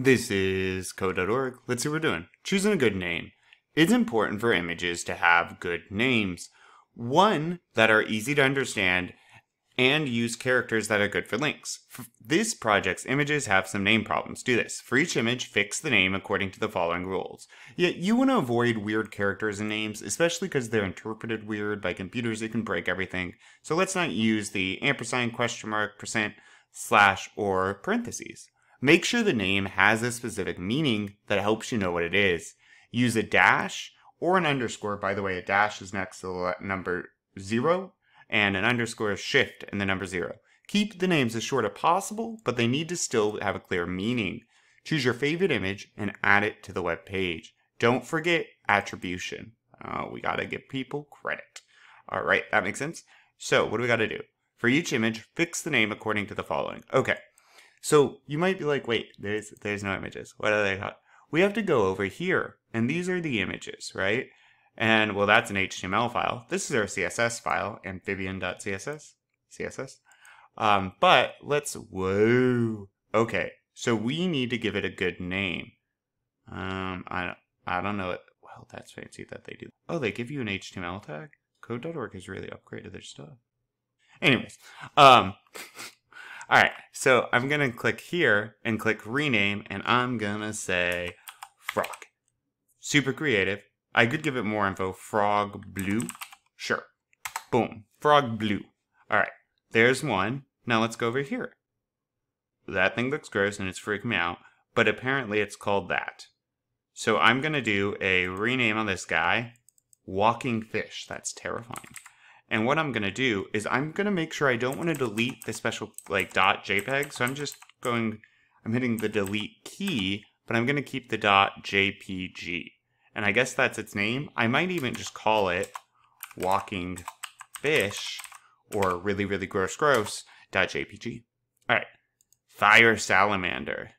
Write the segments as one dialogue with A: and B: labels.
A: This is code.org. Let's see what we're doing. Choosing a good name. It's important for images to have good names. One that are easy to understand and use characters that are good for links. This project's images have some name problems. Do this. For each image, fix the name according to the following rules. Yet you want to avoid weird characters and names, especially because they're interpreted weird by computers. It can break everything. So let's not use the ampersand, question mark, percent, slash, or parentheses. Make sure the name has a specific meaning that helps you know what it is. Use a dash or an underscore. By the way, a dash is next to the number zero and an underscore is shift and the number zero. Keep the names as short as possible, but they need to still have a clear meaning. Choose your favorite image and add it to the web page. Don't forget attribution. Uh, we gotta give people credit. All right, that makes sense. So what do we gotta do? For each image, fix the name according to the following. Okay, so you might be like, wait, there's there's no images. What are they called? We have to go over here, and these are the images, right? And well, that's an HTML file. This is our CSS file, amphibian.css, CSS. Um, but let's, whoa. Okay, so we need to give it a good name. Um, I, I don't know. It. Well, that's fancy that they do. Oh, they give you an HTML tag? Code.org has really upgraded their stuff. Anyways, um, all right, so I'm to click here and click rename, and I'm to say frog. Super creative. I could give it more info. Frog blue. Sure. Boom. Frog blue. All right. There's one. Now let's go over here. That thing looks gross and it's freaking me out, but apparently it's called that. So I'm to do a rename on this guy. Walking fish. That's terrifying. And what I'm going to do is I'm going to make sure I don't want to delete the special like dot JPEG. So I'm just going, I'm hitting the delete key, but I'm going to keep the dot JPG and I guess that's its name. I might even just call it walking fish or really, really gross, gross dot .jpg. All right, fire salamander.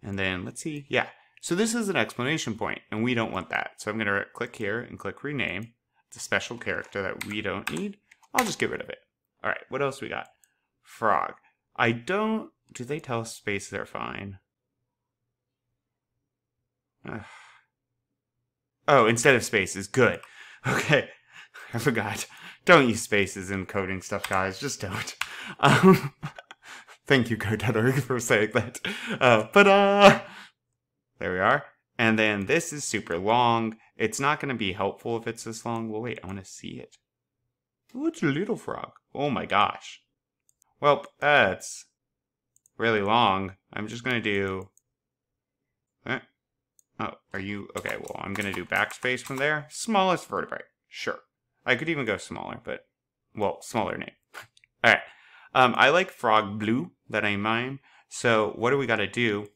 A: And then let's see, yeah. So this is an explanation point, and we don't want that. So I'm gonna click here and click rename. It's a special character that we don't need. I'll just get rid of it. All right, what else we got? Frog. I don't, do they tell space they're fine? Ugh. Oh, instead of spaces. Good. Okay. I forgot. Don't use spaces in coding stuff, guys. Just don't. Um, thank you, Code.org, for saying that. Uh, but, uh, there we are. And then this is super long. It's not going to be helpful if it's this long. Well, wait, I want to see it. Oh, it's a little frog. Oh my gosh. Well, that's really long. I'm just going to do Oh, are you... Okay, well, I'm going to do backspace from there. Smallest vertebrae. Sure. I could even go smaller, but... Well, smaller name. All right. Um, I like frog blue that I mime. So what do we got to do?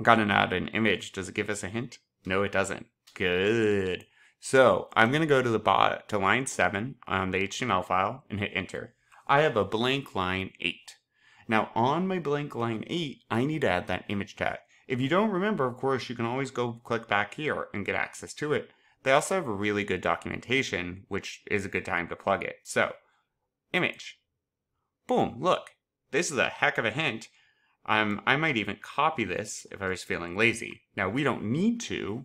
A: Got to add an image. Does it give us a hint? No, it doesn't. Good. So I'm going to go to the bot to line 7 on the HTML file and hit enter. I have a blank line 8. Now on my blank line 8, I need to add that image tag. If you don't remember, of course, you can always go click back here and get access to it. They also have a really good documentation, which is a good time to plug it. So, image. Boom, look. This is a heck of a hint. Um, I might even copy this if I was feeling lazy. Now, we don't need to,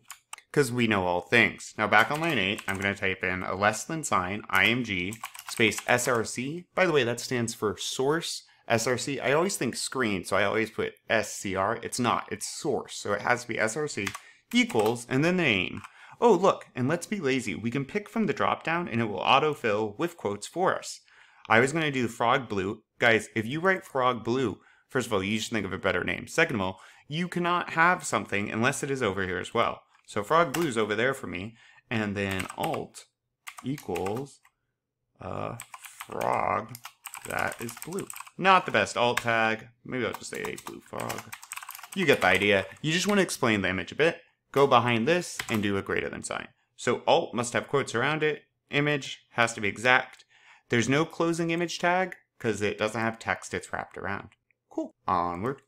A: because we know all things. Now, back on line 8, I'm going to type in a less than sign, img, space src. By the way, that stands for source src. I always think screen, so I always put scr. It's not, it's source. So it has to be src equals and then the name. Oh, look, and let's be lazy. We can pick from the dropdown and it will autofill with quotes for us. I was going to do frog blue. Guys, if you write frog blue, first of all, you should think of a better name. Second of all, you cannot have something unless it is over here as well. So frog blue is over there for me. And then alt equals uh, frog that is blue. Not the best alt tag. Maybe I'll just say a blue frog. You get the idea. You just want to explain the image a bit. Go behind this and do a greater than sign. So alt must have quotes around it. Image has to be exact. There's no closing image tag because it doesn't have text it's wrapped around. Cool. Onward.